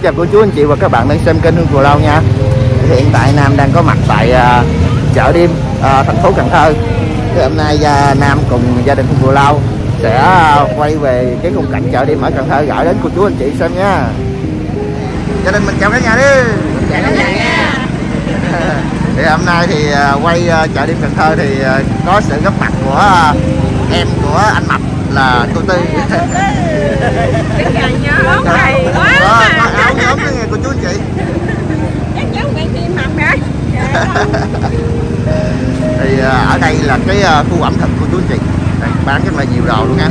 Xin chào cô chú anh chị và các bạn đang xem kênh Hương Cù Lao nha. Hiện tại Nam đang có mặt tại uh, chợ đêm uh, thành phố Cần Thơ. Thì Hôm nay uh, Nam cùng gia đình Hương Cù Lao sẽ uh, quay về cái khung cảnh chợ đêm ở Cần Thơ. Gửi đến cô chú anh chị xem nha. Gia đình mình chào cả nhà đi. Chào cả nhà nha. Thì hôm nay thì uh, quay uh, chợ đêm Cần Thơ thì uh, có sự góp mặt của uh, em của anh Mập là cô Tư. Cái nhà nhớ hay quá có, có áo nhóm đó nghe cô chú anh chị chắc cháu ngay tim mập rồi thì à, ở đây là cái à, khu ẩm thực của chú chị đây, bán rất là nhiều đồ luôn nha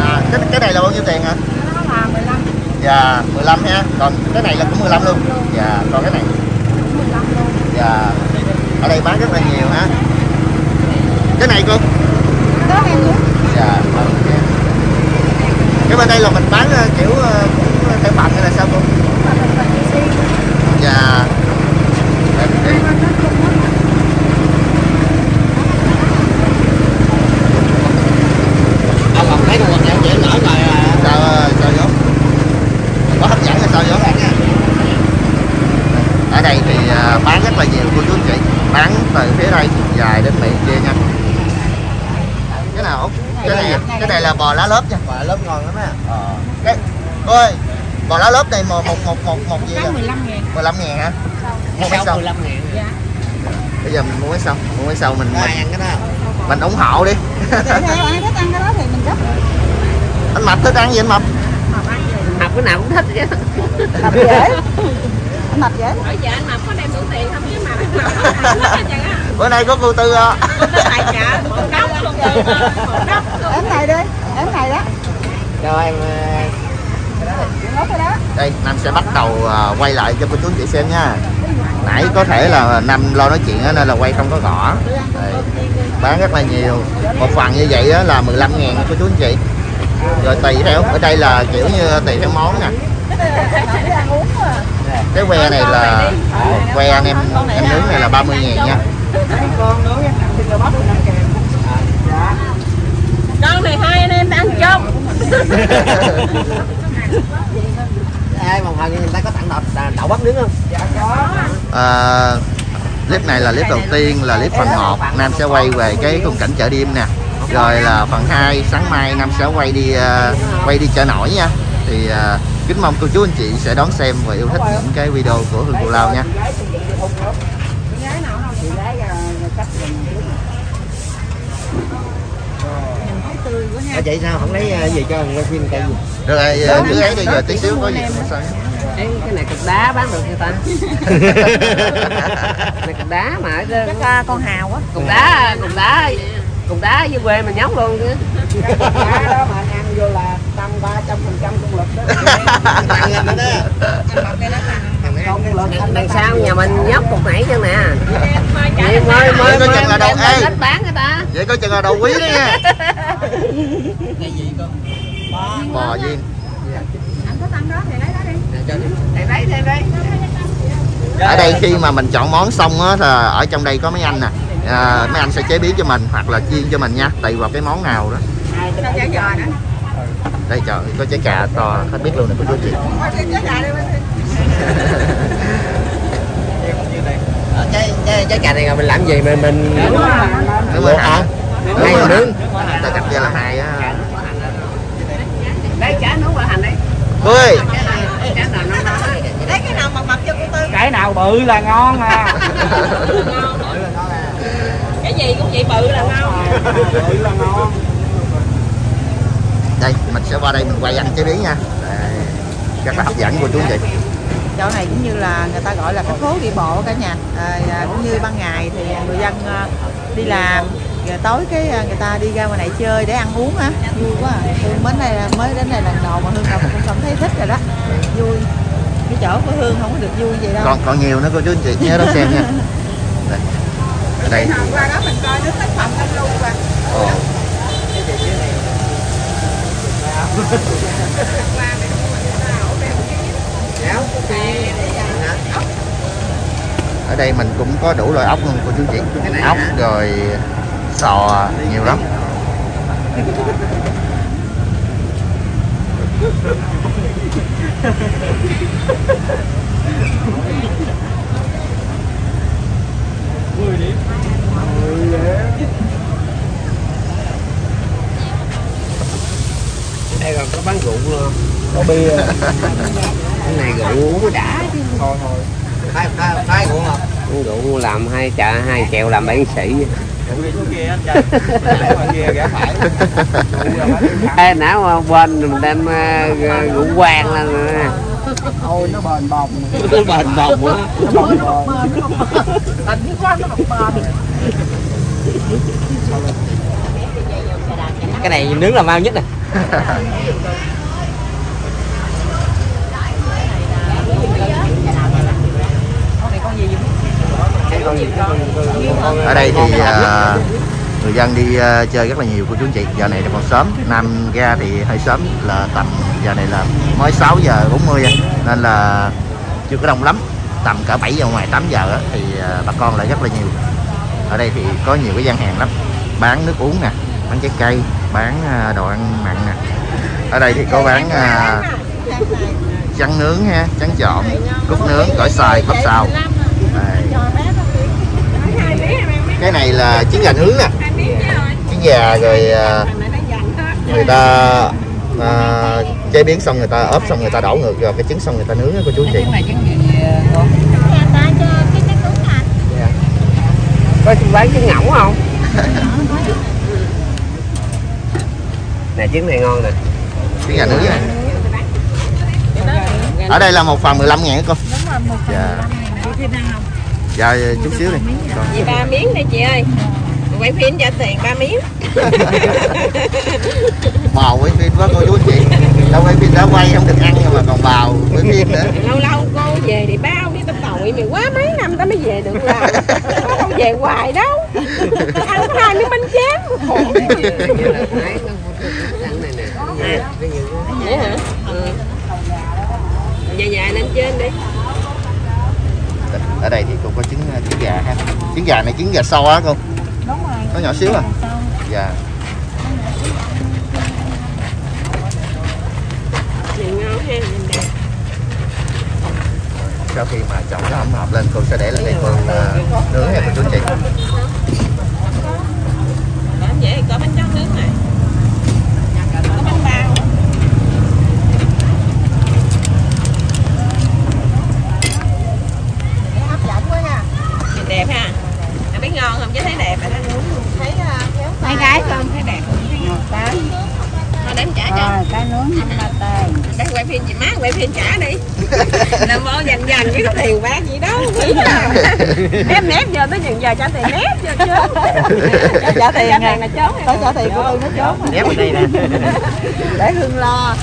à, cái cái này là bao nhiêu tiền hả? Nó là 15 dạ 15 ha. Còn cái này là cũng 15 luôn. Dạ còn cái này? 15 luôn dạ. Ở đây bán rất là nhiều ha cái này cô? Dạ cái bên đây là mình bán à, kiểu cũng theo phần hay là sao cô? Dạ Đây, đây. ông còn thấy con quần em chỉ nổi rồi à. sao sao giống có hấp dẫn hay sao giống ở đây thì à, bán rất là nhiều cô chú anh chị bán từ phía đây dài đến miệng kia nha. Cái nào? Út? cái này cái này là bò lá lớp nha. Quả lớp ngon lắm á. Ờ. cái cô ơi bò lá lớp này một một một một một gì cái là 15 ngàn. 15 ngàn hả? Mua mấy sáu sau 15 ngàn. Dạ. Bây giờ mình mua mấy sau mua mấy sau mình mình, ăn cái đó. mình ủng hộ đi. Theo ai thích ăn cái đó thì mình gấp. Anh mập thích ăn gì anh mập? Mập cái nào cũng thích chứ. Mập dễ. Anh mập dễ. Bây giờ anh Mập có đem đủ tiền không chứ mà anh Mập bữa nay có cô tư à. Luôn. em này đi em này đó. Cho em ờ, đây Nam sẽ bắt đầu à, quay lại cho cô chú anh chị xem nha. Nãy có thể là Nam lo nói chuyện nên là quay không có gõ. Đây, bán rất là nhiều. Một phần như vậy á, là 15 ngàn cô chú anh chị. Rồi tùy theo ở đây là kiểu như tùy theo món nè. Cái que này là que anh em em nướng này là 30 ngàn nha con nướng ăn thịt bắp ăn kèm. Con này hai anh em ăn chung. ai mà phần người ta có tặng đậu, đậu bắp nướng không? À, clip này là clip đầu tiên là clip phần 1 Nam sẽ quay về cái khung cảnh chợ đêm nè. Rồi là phần 2 sáng mai Nam sẽ quay đi à, quay đi chợ nổi nha. Thì à, kính mong cô chú anh chị sẽ đón xem và yêu thích những cái video của Hương Cù Lao nha à, vậy sao không lấy ờ, gì cho quay phim cây gì rồi à, cứ ấy đi giờ tí xíu có gì không sao. Ê, cái này cục đá bán được chưa ta này cục đá mà ở trên- chắc con hào á cục đá cục đá cục đá dưới quê mình nhóc luôn chứ cái đó mà ăn vô là tăng ba trăm phần trăm công lực đó tăng lên nữa đó công lực đằng, sau nhà mình nhóc cục nãy chân nè Mai trả Vậy mới mới Có mới ít bán người ta vậy có chừng là đầu quý đó nha. Bò viên anh thích ăn đó thì lấy đó đi. Đây đấy đây đấy ở đây khi mà mình chọn món xong á thì ở trong đây có mấy anh nè. À, mấy anh sẽ chế biến cho mình hoặc là chiên cho mình nha tùy vào cái món nào đó. Đây trời có trái cà to hết biết luôn nè cô chú chị đi Ờ, cái cái cái cà này là mình làm gì? Mình mình đúng luộc rồi hả rồi. là nướng ta cắt ra là hai á. Đấy chả nấu quả hành đấy cô ơi lấy cái nào mập mập cho cô tư? Cái nào bự là ngon à. Cái gì cũng vậy bự là ngon. bự là ngon. Đây mình sẽ qua đây mình quay anh chế biến nha. Đây. rất là hấp dẫn của chú chị chỗ này cũng như là người ta gọi là cái phố đi bộ cả nhà. À, à, cũng như ban ngày thì người dân à, đi làm. Rồi tối cái à, người ta đi ra ngoài này chơi để ăn uống á. Vui quá à. hương đây là mới đến đây lần đầu mà hương nào cũng cảm thấy thích rồi đó. Vui. Cái chỗ của hương không có được vui vậy đâu. Còn còn nhiều nữa cô chú anh chị nhớ đón xem nha. Đây. Đây qua đó mình coi nước tác phẩm đông lưu và ồ, ở đây mình cũng có đủ loại ốc luôn cô chú chị. Ốc rồi sò nhiều lắm. Đây còn có bán rượu luôn có bia. Cái này rượu uống mới đã chứ. Thôi thôi phái phái rượu không. Uống rượu làm hai chợ hai chèo làm bản sĩ. Ê, não bên mình đem uh, rượu quang lên nè Ôi nó bền bồng. Nó bền bồng quá. Nó bồng. Bền cái này nướng là mau nhất nè ở đây thì uh, người dân đi uh, chơi rất là nhiều cô chú anh chị. Giờ này còn sớm. Nam ra thì hơi sớm là tầm giờ này là mới 6 giờ 40 nên là chưa có đông lắm. Tầm cả 7 giờ ngoài 8 giờ thì uh, bà con lại rất là nhiều. Ở đây thì có nhiều cái gian hàng lắm. Bán nước uống nè bán trái cây bán uh, đồ ăn mặn nè. Ở đây thì có bán uh, trắng nướng ha trắng trộn cút nướng gỏi xoài bắp xào Đây cái này là trứng gà nướng nè. Trứng gà rồi à, người ta à, chế biến xong người ta ốp xong người ta đổ ngược vào cái trứng xong người ta nướng á cô chú chị. Có bán trứng ngỗng không? Nè trứng này ngon nè. Trứng gà nướng nè ở đây là một phần 15 ngàn cô. Dạ dạ chút xíu đi. Chị ba miếng đây chị ơi. Quay phim trả tiền ba miếng. Bào quay phim quá cô chú chị. Đâu quay phim đã quay không được ăn nhưng mà còn bào quay phim nữa. Lâu lâu cô về thì bao đi tao tội mày quá mấy năm tao mới về được là đâu về hoài đâu. Ăn có hai miếng bánh chén. Vậy hả? Ừ. dài dài lên trên đi ở đây thì cũng có trứng trứng gà ha. Trứng gà này trứng gà sâu á cô nó nhỏ xíu à? Dạ. Sau khi mà chọn cái hỗn hợp lên cô sẽ để lên đây cô uh, nướng nha cô chú chị. Làm vậy có bánh tráng nướng này có bánh bao hấp dẫn quá nha nhìn đẹp ha anh biết ngon không chứ thấy đẹp anh ăn uống luôn thấy à, kéo mấy gái. Không thấy đẹp thôi đến trả cho. Cái nướng năm ba tê. Đang quay phim chị má quay phim trả đi. Làm bộ dần dần chứ có tiền bạc gì đâu nghĩ nào em nét giờ tới chừng giờ trả tiền nét giờ chứ. Trả tiền tiền là trốn tới trả tiền của tôi nó trốn ghép ở đây nè. Để hương lo.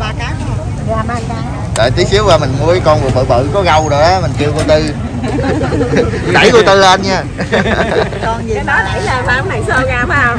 Ba cái không dạ ba cái đợi tí xíu qua mình mua cái con bự bự có gâu rồi á mình kêu cô tư đẩy cô tư lên nha. Con gì cái đó đẩy lên phải này sơ ra phải không?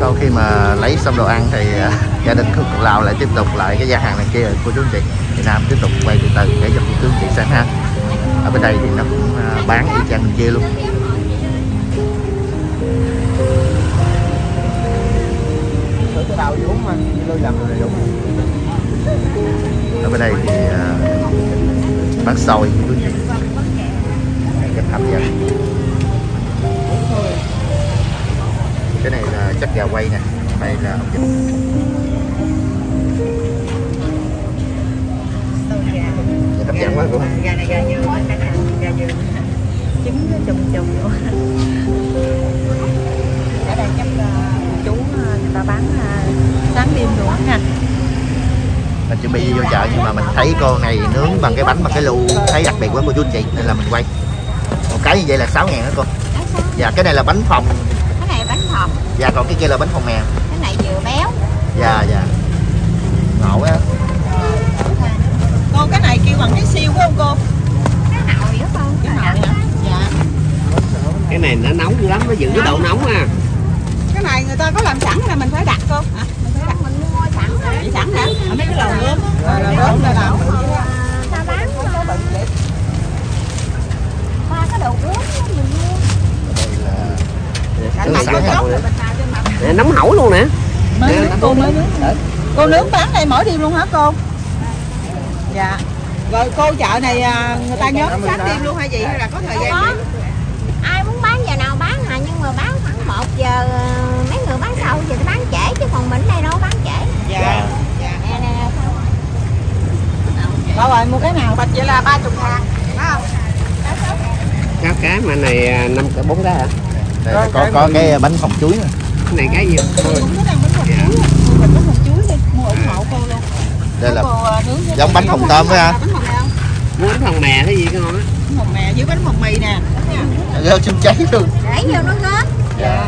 Sau khi mà lấy xong đồ ăn thì à, gia đình của Lào lại tiếp tục lại cái gian hàng này kia cô chú anh chị. Thì Nam tiếp tục quay từ từ để cho cô chú anh chị xem ha ở bên đây thì nó cũng à, bán y chang bên kia luôn. Cái ở bên đây thì à, bán xôi chị rất hấp dẫn cái này là chắc gà quay nè đây là ốc vịt hấp dẫn quá cô gà này gà dừa gà dừa trứng trùng trùng vô ở đây chắc ờ, chú ờ, người ta bán ờ, sáng đêm á nha. Mình chuẩn bị vô chợ nhưng mà mình thấy con này nướng bằng cái bánh bằng cái lu thấy đặc biệt quá cô chú chị nên là mình quay. Một cái như vậy là 6 ngàn đó cô. Dạ cái này là bánh phòng. Cái này bánh hộp dạ còn cái kia là bánh phòng mèo. Cái này dừa béo. Dạ dạ. Ngộ á cái này kêu bằng cái siêu phải không cô? Cái nồi đó con. Cái nồi hả? Dạ. Cái này nó nóng dữ lắm nó giữ cái độ nóng. à. Cái này người ta có làm sẵn là mình phải đặt không à, mình phải đặt. Mình mua sẵn Vậy sẵn hả? Ở mấy cái lò nướng lò nướng là làm ta bán ba cái đồ uống á, mình mua. Nướng mặt sẵn rồi. nóng hổi luôn nè. Cô nướng cô nướng bán đây mỗi đêm luôn hả cô dạ. Rồi cô chợ này à, người ta nhóm sáng đêm luôn hay gì hay là có thời gian có. ai muốn bán giờ nào bán à nhưng mà bán khoảng 1 giờ ờ, mấy người bán sau giờ nó bán trễ chứ còn mình đây đâu bán trễ. Dạ. Dạ. Nè nè sao Đâu rồi mua cái nào? Bạch vậy là ba chục ngàn. Phải không? Cá cá mà này à, năm cái bốn cái hả? Đây có có cái bánh phồng chuối nè. cái này cái gì? Cũng cái đang bánh hồng chuối á. mua mình bánh hồng chuối đi mua ủng hộ cô luôn đây là cô à, nướng cái giống bánh nấu phồng tôm nào? ha. bánh hồng mè cái gì cái ngon á bánh hồng mè với bánh hồng mì nè. Rau chim cháy luôn. Để vô nó hết. Dạ.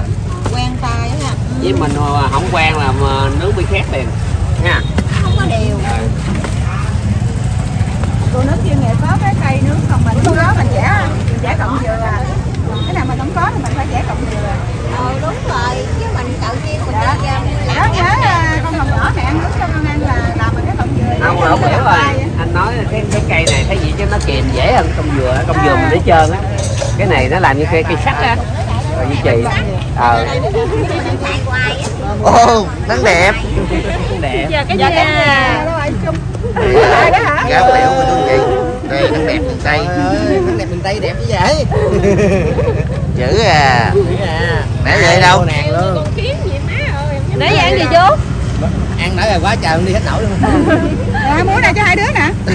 Quen tay á ha. Với mình mà không quen là mà nướng bị khét liền nha không có điều cô nướng chuyên nghiệp có cái cây nướng không mình lúc đó mình mình vẽ cộng dừa à. Cái nào mình không có thì mình phải vẽ cộng dừa ờ đúng rồi chứ mình tự nhiên mình Dạ. đi ra nhớ à, con hồng nhỏ mẹ ăn nướng cho con ăn là làm mình cái cộng dừa không không hiểu rồi. Anh nói cái cái cây này thấy gì chứ nó kìm dễ hơn công dừa công dừa mình để trơn á. Cái này nó làm như cây cây sắt á. Rồi như chì ờ. Ô nắng đẹp. Đẹp. Giờ cái dạ gì cái à? nhà đó rồi chung Đây, gáo liệu của tôi chị đây nắng đẹp miền tây. Nắng đẹp miền tây đẹp như vậy dữ à. Để vậy đâu. Để vậy ăn gì vô ăn nãy rồi quá trời không đi hết nổi luôn. À, muối này cho hai đứa nè.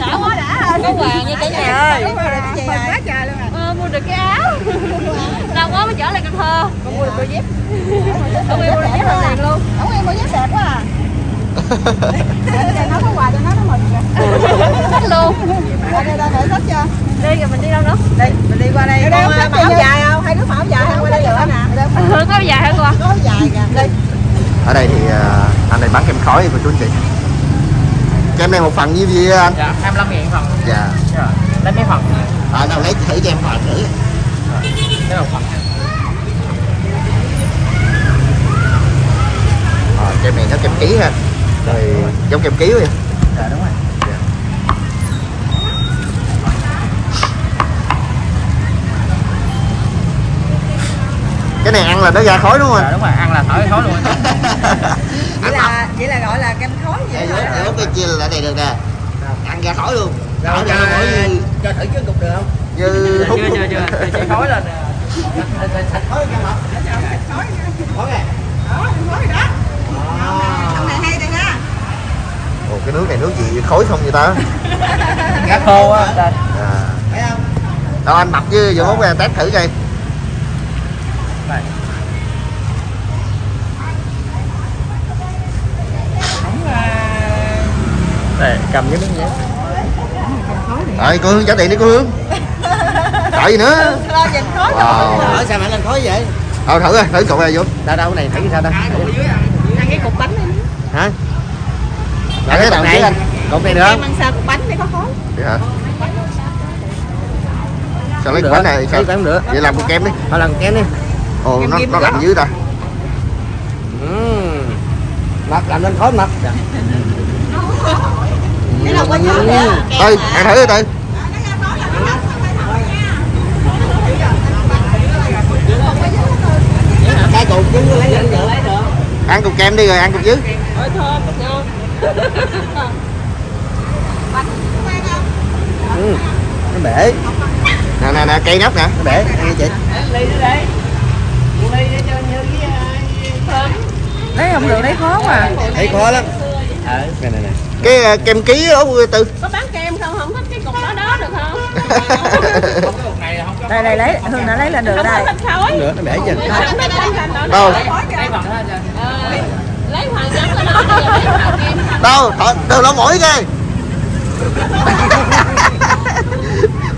Đã quá đã. Có quà như cả nhà ơi. mừng quá trời luôn à. Ờ, mua được cái áo. Lâu quá mới trở lại Cần Thơ. Con mua được đôi dép. Con mua được dép là liền luôn Ông em mua dép đẹp quá à. Để nó có quà cho nó nó mừng kìa. Luôn. Đây đây để sách cho đi rồi mình đi đâu nữa? Đây mình đi qua đây. Không mặc áo có dài không? Hai đứa mặc áo dài không? Qua đây nữa nè. Ừ, có dài hơn qua Có áo dài kìa Đây ở đây thì à, anh này bán kem khói của chú anh chị. Kem này một phần nhiêu gì anh? Dạ 25 ngàn phần. Dạ. Dạ. lấy mấy phần? À đâu lấy thử cho em phần thử cái đầu phần. À, kem này nó kem ký ha. Rồi giống kem ký vậy. Dạ đúng này ăn là nó ra khói đúng không dạ anh đúng rồi ăn là thổi thối luôn. Vậy là vậy là gọi là kem khói vậy hả? lúc cái chia là đây được nè ăn ra khói luôn. Rồi cho, khói cho thử chứ cục được không? Như hút chưa chưa chưa. Khói lên. Khói ra. Mặt khói nè Đó, kem khói đó Ông này hay ha ồ cái nước này nước gì? Khói không vậy ta? Cá khô á à. đâu anh mập chứ vừa mốt test thử coi Này. Đây, cầm cái nước nhé. Rồi cô hương trả tiền đi cô hương. Đợi gì nữa? Lo nhìn khói wow. ở sao mà lên khói vậy? Ờ thử coi thử cục này vô. Đâu đâu cái này thử sao ta? Ăn cái cục bánh này. Hả? Ăn cái nào chứ anh. Cục này được Em không ăn sao cục bánh để có khói Vậy hả sao. Lấy cái bánh này sao? Lấy được. Vậy làm cục kem đi. Thôi làm kem đi. Ồ Kem nó nó lạnh dữ ta. Ừm. mập làm lên khói mập Cái nào có nhớ nè ơi ăn thử đi từ cái cục chứ lấy lên được lấy được ăn cục kem đi rồi ăn cục dưới. Ôi thơm ngon ừ. nó bể. Nè nè nè cây nóc nè. Nó bể. Ăn đi chị. Lấy không được lấy khó mà thấy khó lắm. Ờ này này này cái ờ, kem ký đó của tư. Có bán kem không? Không thích cái cục đó đó được không? Đây đây lấy. Hương đã lấy lên được đây. khói nữa nó bể không canh đó đâu Ờ, lấy hoàng gắn lên đâu? Từ lỗ mũi kìa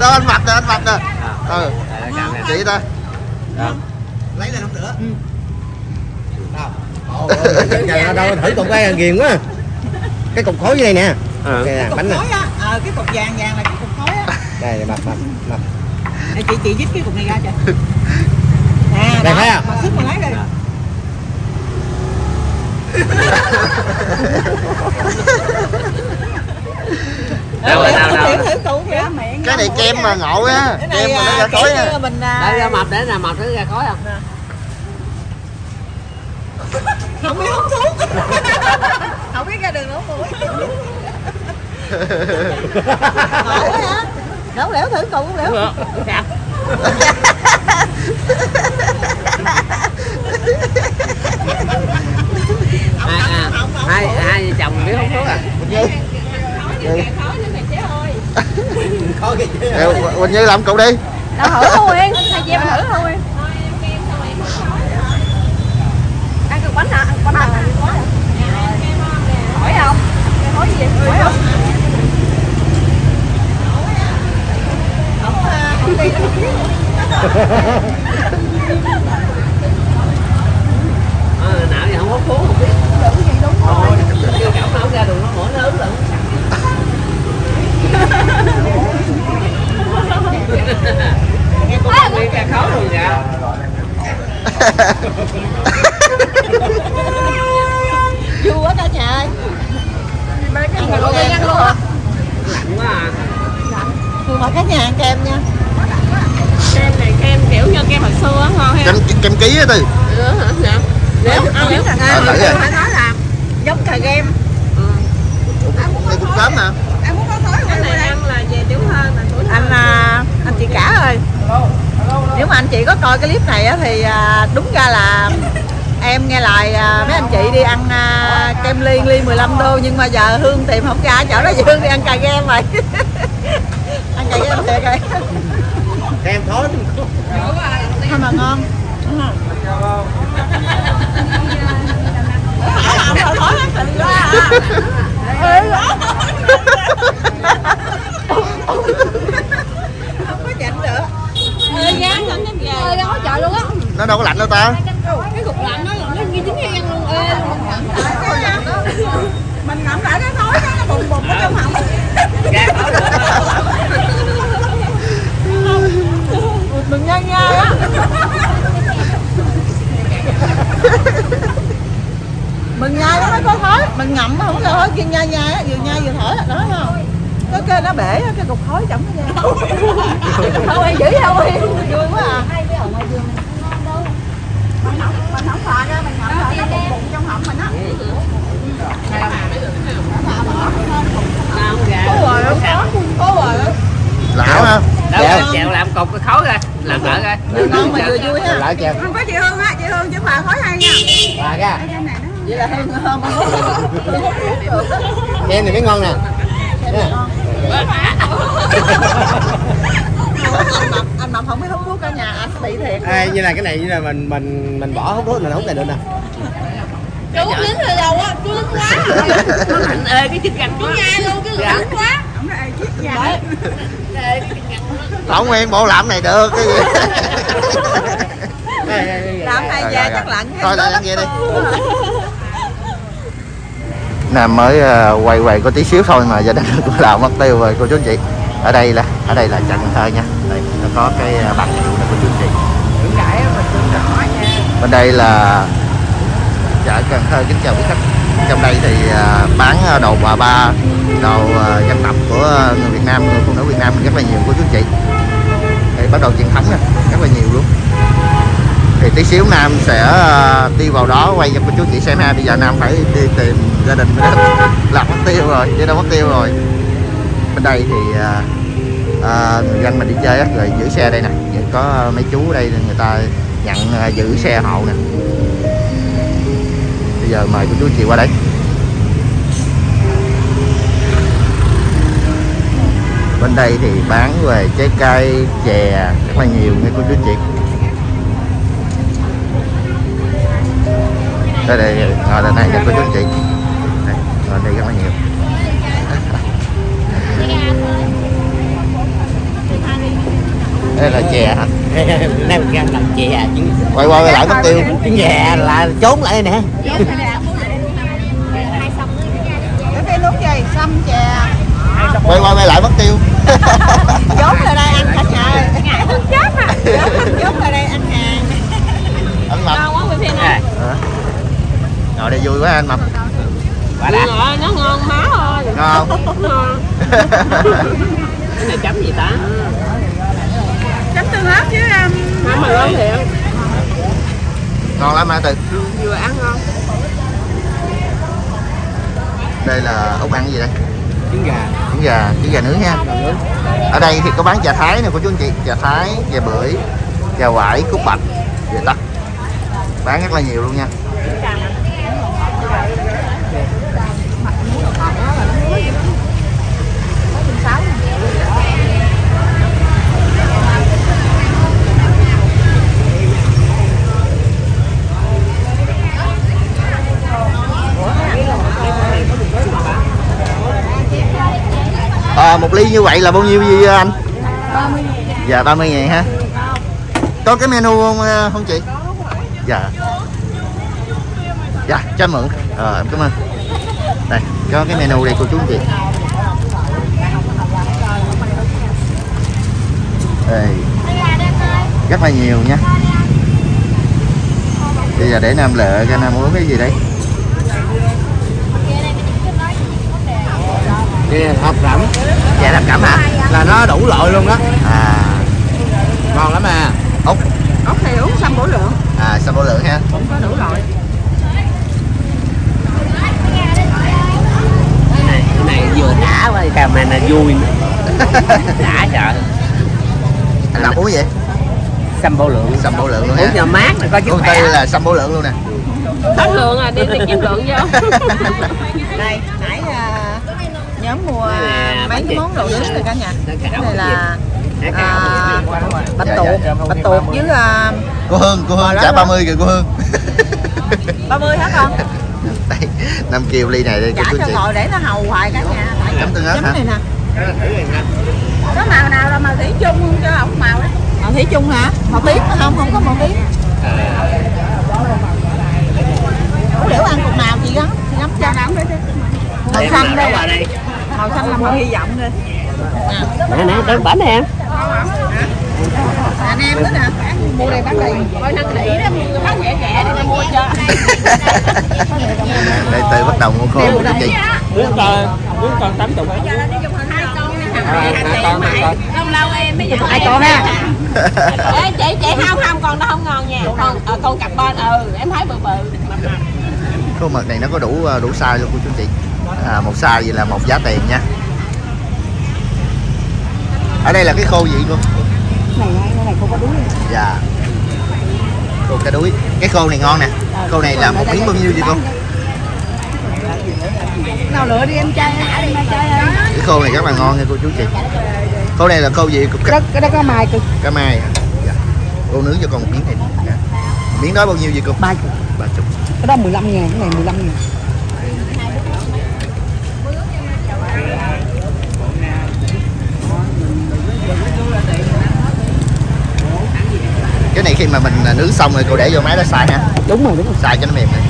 đâu anh mặt nè anh mặt nè. Ừ. Chị ta. Lấy lên không nữa. Đâu? Đâu thử cục cái ghiền quá cái cục khói dưới đây nè. Đây nè Cục bánh nè. khói á. Ờ cái cục vàng vàng là cái cục khói á. Đây mập mập mập. Để chị chị dứt cái cục này ra cho. À Đây thấy à? mà sức mà lấy đây. Đâu rồi, đâu, đâu. cái này kem mà ngộ á. cái kem mà nó à, ra khói kiểu á. à, Để ra mập để là mập nó ra khói không? Không biết hút thuốc. Không biết ra đường nấu mũi ngộ quá. Hả nấu lẻo thử cũ lẻo. Hai, à, hai, hai vợ chồng biết hút thuốc à? Quỳnh Như làm cậu đi. Đâu thử thôi Nguyên, thầy chị em thử thôi Ăn cục bánh hả? Ăn bánh hả? Hỏi không? Hỏi gì? Hỏi không? không à, không đi đâu biết Ờ, nào giờ không hút thuốc không biết. Thôi, chưa cảm không ra đường nó mũi nó ướt lận. Nghe bắt nguyên ca khấu rồi dạ. vui quá cả nhà ơi ăn Ăn cục kem kem luôn luôn á. Lạnh quá à. Mời cả nhà ăn kem nha. Kem này kem kiểu như kem hồi xưa á, ngon ha. Kem kem ký á tư. Ừ hả? Dạ. Nếu ăn nếu kem rồi. phải nói là giống cà kem. Đây cũng cám mà. Cái này ăn là về tiểu hơn là tuổi anh à, anh chị cả ơi. Nếu mà anh chị có coi cái clip này á, thì à, đúng ra là em nghe lời à, mấy anh chị đi ăn à, kem ly ly 15 đô nhưng mà giờ hương tìm không ra chỗ đó hương đi ăn cà kem rồi ăn cà kem thiệt rồi. Kem thối. Sao mà ngon. Đúng không? Đó. có nhịn được Ơi lắm em Ơi đó trời luôn á. Nó đâu có lạnh đâu ta. Cái cục lạnh nó là nó như ăn heo luôn. Ê mình ngậm lại cái thối đó nó bùng bùng ở trong họng mình nhai nhai á. Mình nhai nó mới có thối, mình ngậm nó không có thối, kia nhai nhai á vừa nhai vừa thở đó không? Cái kia nó bể cái cục khói chậm nó ra thôi dữ thôi vui quá à mình không phà ra mình ngậm lại nó bùng bùng trong họng mình á lão ha Dạ. chèo làm cục cái khói ra. Làm coi. Vừa ngon mà vừa vui ha. lại kèo Không có chị Hương á, chị Hương chứ bà khói hay nha. Bà ra Vậy là Hương Hương á. Kem này mới ngon nè Anh Mập, anh Mập không biết hút sẽ bị thiệt. Ê, như là cái này như là mình mình mình bỏ hút thuốc mình hút này được nè. Chú lính từ đầu á, chú lính quá Nó lạnh ê cái chiếc răng Chú quá. nhai luôn, cái Dạ. lính quá. Thảo Nguyên bộ làm này được cái gì. Làm già rồi, chắc lạnh. Thôi, thôi, ăn kia đi. Nam mới ờ, quay quay có tí xíu thôi mà gia đình của Lào mất tiêu rồi cô chú anh chị. Ở đây là ở đây là chợ Cần Thơ nha. Đây nó có cái ờ, bảng hiệu này cô chú anh chị bên đây là chợ Cần Thơ kính chào quý khách. Trong đây thì à, bán à, đồ bà ba đồ à, dân tộc của người Việt Nam người phụ nữ Việt Nam rất là nhiều của chú chị. Thì bắt đầu truyền thống nè rất là nhiều luôn. Thì tí xíu Nam sẽ đi vào đó quay cho cô chú chị xem ha. Bây giờ Nam phải đi tìm gia đình mình làm mất tiêu rồi chứ đâu mất tiêu rồi. Bên đây thì à, người dân mình đi chơi rồi giữ xe đây nè. Có mấy chú ở đây người ta nhận ờ, giữ xe hộ nè. Bây giờ mời cô chú chị qua đây. Bên đây thì bán về trái cây chè rất là nhiều nghe cô chú chị. Đây đây ngồi đây này cho cô chú chị. Đây, ngồi đây rất là nhiều. đây là chè hả? Nam ra làm chè quay qua quay lại mất tiêu. Trứng gà là trốn lại nè. Chè. quay qua quay lại mất tiêu. Dốt ra đây ăn cả nhà ơi. à Giống ở đây ăn hàng Ăn mập. Ngon quá phim này Hả? Ngồi đây vui quá anh mập. Quả đã Ngọt, nó ngon máu ơi. Ngon. Ngon. Cái này chấm gì ta tương ớt với um, mà mà ngon thiệt Ngon lắm hả Từ vừa ăn ngon. Đây là Út ăn cái gì đây? Trứng gà. Trứng gà, trứng gà nướng nha. Ở đây thì có bán trà thái nè cô chú anh chị. Trà thái, trà bưởi, trà quải, cúc bạch, trà tắc Bán rất là nhiều luôn nha à, một ly như vậy là bao nhiêu gì, anh? Dạ 30 ngàn ha. Có cái menu không ờ, không chị? Dạ. Dạ cho em mượn. Ờ em cảm ơn. Đây có cái menu đây cô chú chị. Đây. Rất là nhiều nha. Bây giờ để nam lựa cho nam uống cái gì đấy này hộp rẩm dạ làm cảm hả là nó đủ loại luôn đó à. Ngon lắm à. Ốc. Ốc thì uống xăm bổ lượng. À sao bổ lượng ha. Cũng có đủ loại. Này này vừa đã quá cà mà là vui. Đã trời. Anh làm uống vậy? Xăm bổ lượng. Sâm bổ lượng luôn uống ha. cho mát là có con khỏe. là sâm bổ lượng luôn nè. Hết lượng à đi đi kiếm lượng vô. Đây, nhóm mua mấy cái món đồ nướng rồi cả nhà. Nó Cái này là Nó à, bạch Dạ, tuộc, dạ. bạch tuộc với à, cô hương cô hương trả đó. 30 kìa cô hương. 30 hả con? đây năm kiều ly này đây cô Trả chú cho chị. ngồi để nó hầu hoài cả nhà. Tại Chấm tương ớt chấm hả? này nè. Có màu nào là màu thủy chung không cho ổng màu đó Màu thủy chung hả? Màu tím không? Không có màu tím. Ủa liễu ăn cục nào chị gắn? Chị gắn cho. Làm đấy Màu Em xanh nào đây. Đó vào đây Màu xanh là màu hy vọng đây nè nè đến bển em Anh em nữa nè Mua đây bán đây coi năn nỉ đó mua bán rẻ rẻ để mua cho đây từ bắt đầu mua khô chú chị nước con nước con tám chục. Đi hai con nè À, hai con, hai con. lâu lâu em giờ Hai con ha. Ê, chị chị không không con đó không ngon nha. Con ờ, con carbon ừ em thấy bự bự. Mập mập. khô mực này nó có đủ đủ size luôn cô chú chị à, một size vậy là một giá tiền nha. Ở đây là cái khô gì cô? Này cái này không có đuối dạ. Khô cá đuối. Cái khô này ngon nè. Khô này là một miếng bao nhiêu vậy cô? Nào lựa đi em chơi em chơi cái khô này rất là ngon nha cô chú chị. Khô này là khô gì Cái đó, cái đó có mài cực cá mai hả? Dạ. cô nướng cho con một miếng này. Dạ. miếng đó bao nhiêu vậy cô? Ba chục. Ba chục. Cái đó 15 ngàn, cái này 15 ngàn cái này khi mà mình nướng xong rồi cô để vô máy đó xài ha. Đúng rồi, đúng rồi. Xài cho nó mềm này.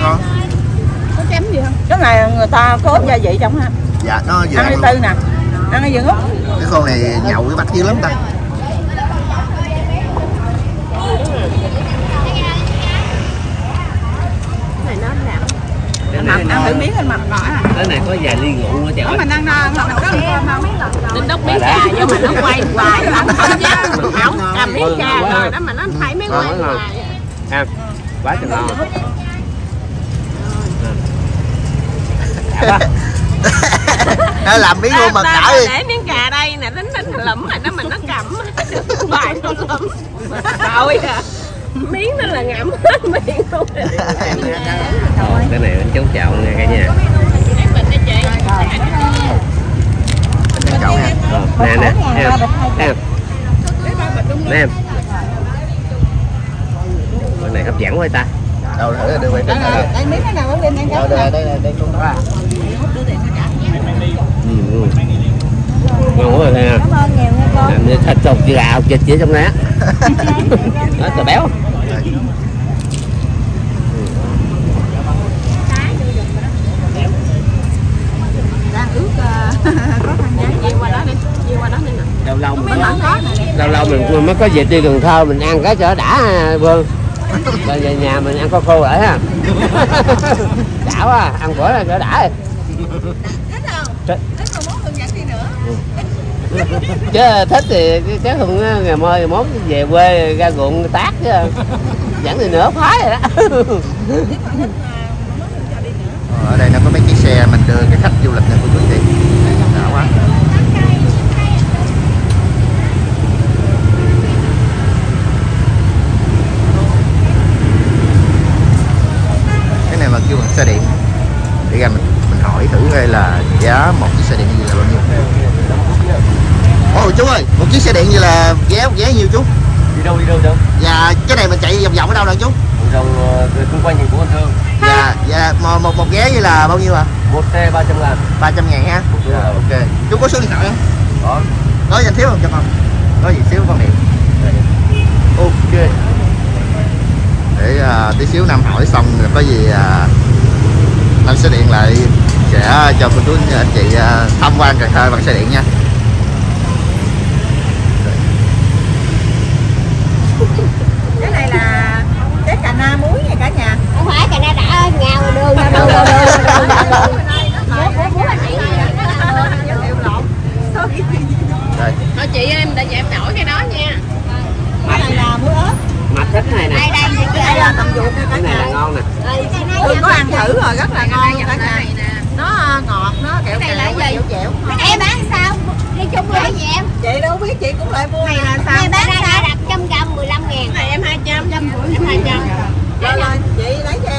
Ngon. Có chém gì không? Cái này người ta có ướp gia vị trong ha. Dạ nó vừa Ăn ăn đi luôn. tư nè. Ăn đi dừng úp cái khô này nhậu với bắt dữ lắm ta này nó làm cái Mập, ăn thử miếng anh mập nổi à cái này có vài ly rượu nữa ơi Mình ăn ăn ăn đâu đó tính đốc miếng gà vô mà nó quay hoài nó không dám không cầm miếng gà rồi đó mà nó thấy miếng quay hoài. À quá trời ngon. Nó làm miếng luôn mà ta đi. để miếng gà đây nè tính tính lụm mà nó mình nó cầm hoài nó lụm. Thôi à miếng nó là ngậm hết miệng luôn. Cái này anh cháu chào nha cả nhà. Nè nè em. Em. Nè em. Cái này hấp dẫn quá ta? Đâu thử đưa quay trên đây Đây miếng cái nào bên đây đây đây đây luôn đó ừ, ừ. ngon quá nè. Cảm ơn nhiều. nha con làm thịt sột chứ gạo chết chỉ trong đó nó cờ béo. Đang ướt ờ, có thằng Chị qua đó đi. Chị qua đó đi nè. Lâu lâu mình lâu lâu mình mới có dịp đi Cần Thơ mình ăn cái chợ đã Vương rồi về nhà mình ăn có khô lại ha. Đã quá ăn bữa là chợ đã rồi thích không Thích. thích còn món hướng dẫn gì nữa chứ thích thì chắc không ngày mai mốt về quê ra ruộng tác chứ. Dẫn thì nửa phái rồi đó. Ờ, ở đây nó có mấy chiếc xe mình đưa cái khách du lịch này của quý vị. Đã quá. Cái này mà kêu bằng xe điện. Để ra mình mình hỏi thử coi là giá một chiếc xe điện như là bao nhiêu ồ chú ơi? Một chiếc xe điện như là giá giá nhiêu chú. Đi đâu đi đâu đâu và cái này mình chạy vòng vòng ở đâu nè chú? Vòng xung quanh thành phố Cần Thơ. Dạ dạ một một, một ghé như là bao nhiêu à một xe 300 ngàn. 300 ngàn ha? Dạ. ok. Chú có số điện thoại không? Đó nói danh thiếu không? Cho con. Nói gì xíu con điện. Ok. Để à, tí xíu năm hỏi xong rồi có gì à, năm sẽ điện lại sẽ cho cô chú anh chị à, tham quan Cần Thơ bằng xe điện nha cái này là cái cà na muối nha cả nhà không phải cái này đã nhào đường nhào đường nhào đường nhào đường bố bố anh chị giới thiệu lộn Sorry. đây thôi chị em để chị em đổi cái đó nha cái này là muối ớt thích này nè đây đây chị đây là tầm ruột nha cả cái này là ngon nè tôi có ăn thử rồi rất là ngon cả nhà nó à, ngọt nó kẹo Cái này kẹo là gì? dẻo dẻo em bán sao đi chung với chị em chị đâu biết chị cũng lại mua này là sao này bán ra đặt trăm gram 15 ngàn này em 200 em 200 rồi rồi chị lấy cho,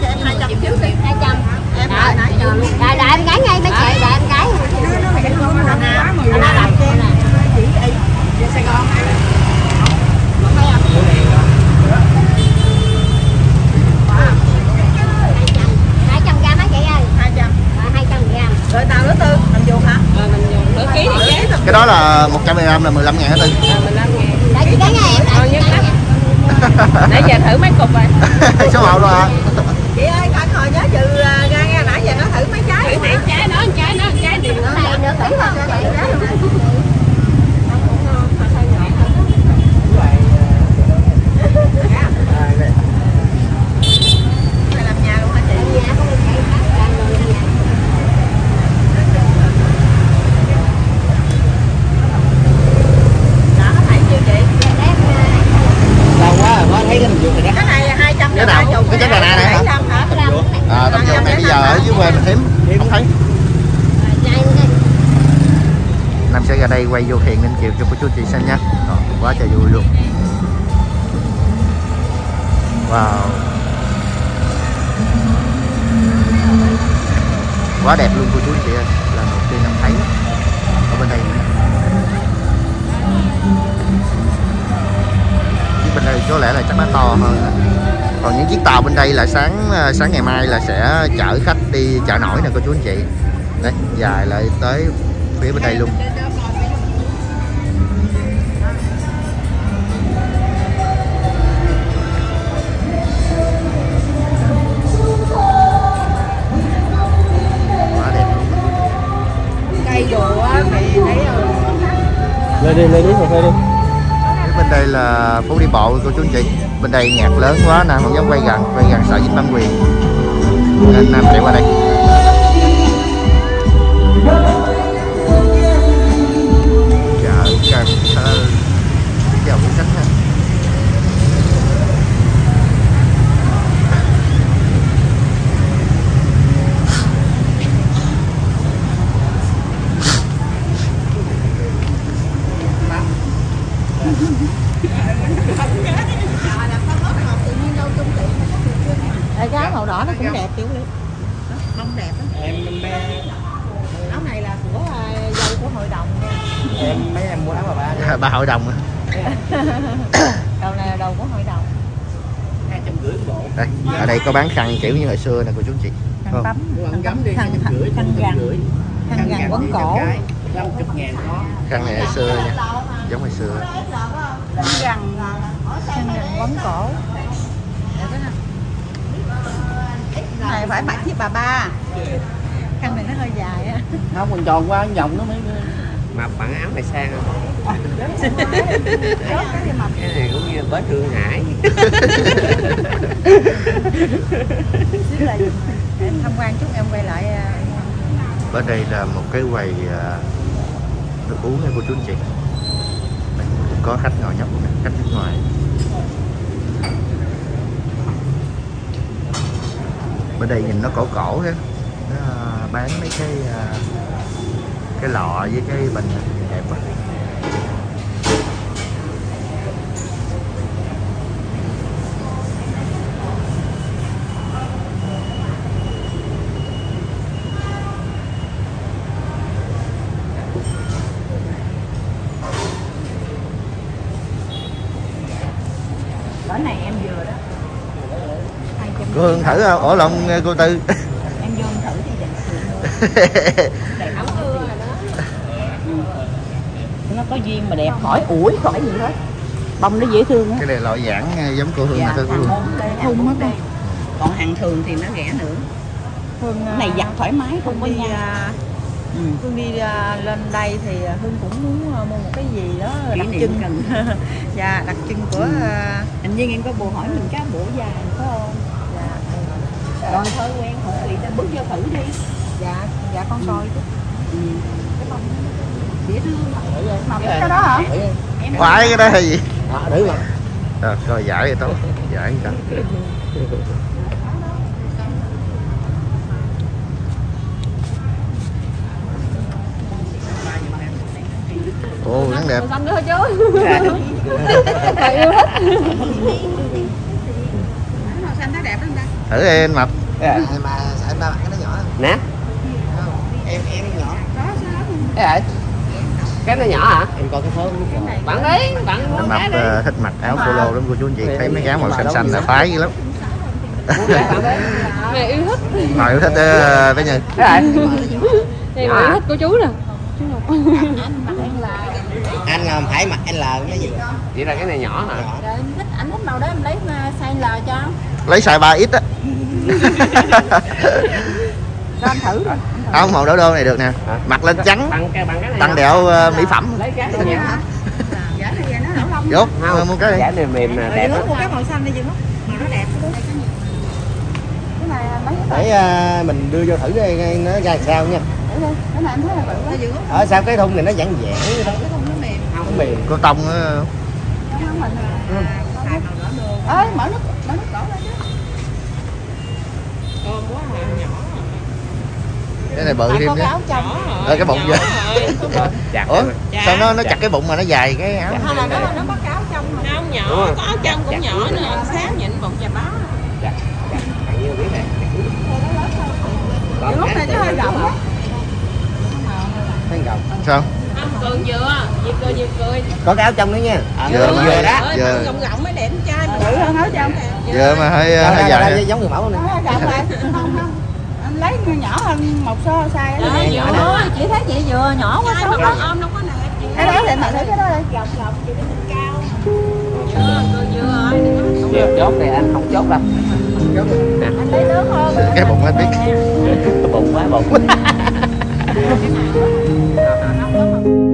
cho em hai trăm trước đi 200 em lại nãy giờ luôn đợi đợi em gái ngay mấy chị đợi em gái nó nó đặt cho em chỉ y về Sài Gòn hai trăm gram á chị ơi hai trăm Rồi, 200 gram rồi tàu thứ tư làm dù hả? Nửa ký thì chế cái đó là 100 gram là 15 ngàn hết tư? Đợi chị gái ngay em chị gái ngay nãy giờ thử mấy cục rồi. Số hậu luôn hả chị ơi coi hồi nhớ trừ à, ra nghe nãy giờ nó thử mấy trái Thử trái đó trái đó trái thì nó này nửa ký thôi chị Mày làm nhà luôn hả chị nhà không được chạy làm người nhà đó nó thấy chưa chị lâu quá rồi mới thấy cái thằng ruột này đó cái này là hai trăm Cái nào? Cái trái cà na này. hả? à tầm ruột này bây giờ ở dưới quê mình hiếm không thấy. Nam sẽ ra đây quay vô thiền Ninh Kiều cho cô chú chị xem nha. Rồi, quá trời vui luôn. Wow. Quá đẹp luôn cô chú chị ơi. Lần đầu tiên Nam thấy. Ở bên đây. Chiếc bên đây có lẽ là chắc nó to hơn. Còn những chiếc tàu bên đây là sáng ờ, sáng ngày mai là sẽ chở khách đi chợ nổi nè cô chú anh chị. Đấy, dài lại tới phía bên đây luôn. Lên đi lên đi cà phê đi. Phía bên đây là phố đi bộ cô chú anh chị bên đây nhạc lớn quá nam không dám quay gần quay gần sợ dính bản quyền. Nên nam chạy qua đây. Chợ Cần Thơ chào buổi sáng ha Ê, cái áo màu đỏ nó cũng đẹp kiểu lý bông đẹp lắm em mấy áo này là của à, dâu của hội đồng nha em mấy em mua áo bà ba ba hội đồng à. đầu này là đầu của hội đồng. Hai trăm rưỡi bộ. Đây ở đây có bán khăn kiểu như hồi xưa nè cô chú anh chị. Khăn tắm Quăng gấm đi khăn khăn gằn khăn gằn quấn cổ. năm chục ngàn có khăn này hồi xưa nha giống hồi xưa. Khăn gằn khăn gằn quấn cổ. Này phải mặc với bà ba. Khăn này nó hơi dài á. Không còn tròn qua vòng nó mới mà bạn áo này sang không cái này cũng như bến Thượng Hải em tham quan chút em quay lại à, ở đây là một cái quầy à, nước uống nha cô chú anh chị. Đây, có khách ngồi nhậu nè, khách nước ngoài. Bên đây nhìn nó cổ cổ thế nó à, bán mấy cái à, cái lọ với cái bình đẹp quá. Bữa này em vừa đó. Cô Hương thử không? ổ lộn cô Tư. Em vô thử thì đẹp đẹp ấm ưa rồi đó nó có duyên mà đẹp khỏi ủi khỏi gì hết. Bông nó dễ thương á cái này loại giảng à, giống cô Hương dạ cô Hương thun á con còn hàng thường thì nó rẻ nữa. Hương à, này giặt thoải mái không có đi, nhăn. à, ừ. Hương đi à, lên đây thì à, Hương cũng muốn à, mua một cái gì đó Kỷ đặc trưng. cần. dạ đặc trưng của à, hình như em có bộ hỏi mình cá bổ dài phải không? Dạ rồi thói quen không tùy ta bước vô thử đi. Dạ dạ con coi chút ừ. Dễ thương màu cái đó hả? Khoái cái đó hay gì? Đứng rồi à, coi giải vậy tốt giải đó ồ rất đẹp. xanh nữa chú Thầy yêu thích màu xanh nó đẹp lắm ta. Thử đi anh mập. Mà anh ba mặc cái nó nhỏ nè. Em em nhỏ. Cái rồi cái nó nhỏ hả? Em coi cái phốt bạn đấy bạn anh mập cái ờ, thích mặc áo polo lắm cô chú anh chị thấy mấy cái áo màu xanh xanh là phái dữ lắm. Cái Mẹ yêu thích. Màu yêu thích ờ, bé nhân cái rồi Em À. yêu thích của chú nè. Anh là phải mặc L cái gì? Chỉ là cái này nhỏ hả? Rồi em thích anh thích màu đó em lấy mà size L cho. Lấy size 3 ít á. Cho anh thử. rồi áo màu đỏ đô này được nè. Mặc lên trắng. Bằng cái bằng cái này tăng không? đẹo ờ, mỹ phẩm. dốt không mua cái giả này mềm nè đẹp một cái màu xanh đi dừng màu nó đẹp. Cái này mấy cái để à, mình đưa vô thử coi nó ra sao nha. Ở sao cái thun này nó giãn giãn cái thùng nó mềm. Không mềm. Cô tông á, không đỏ đường ơi mở nước mở nước đổ lên chứ. Ôm quá nhỏ cái này bự thêm có áo trong. Ờ, cái bụng vậy. chặt ủa sao nó nó chặt cái bụng mà nó dài cái áo? Hay là nó nó bắt cái áo trong mà. Không Đúng nhỏ có áo trong cũng nhỏ nữa sáng nhịn bụng chà báo chặt chặt. Bạn như biết này lúc cái- này nó hơi rộng á. Sao? Không cười vừa vừa cười vừa cười. Có cái áo trong nữa nha. Vừa mà vừa hay- đó. rộng rộng mới đẹp trai mà. Bự hơn áo trong. Giờ mà hơi hơi dài giống người mẫu này nó rộng rồi. không không lấy nhỏ hơn một số size Đó, đó vừa. Ủa, chị thấy chị vừa nhỏ quá xấu quá. ôm đâu có nè cái đó thì mà thấy cái đó đây gọc gọc chị cái mình cao. Vừa Chịu chốt thì anh không chốt đâu. Anh lấy lớn hơn cái bụng anh biết. Bụng quá bụng. Cái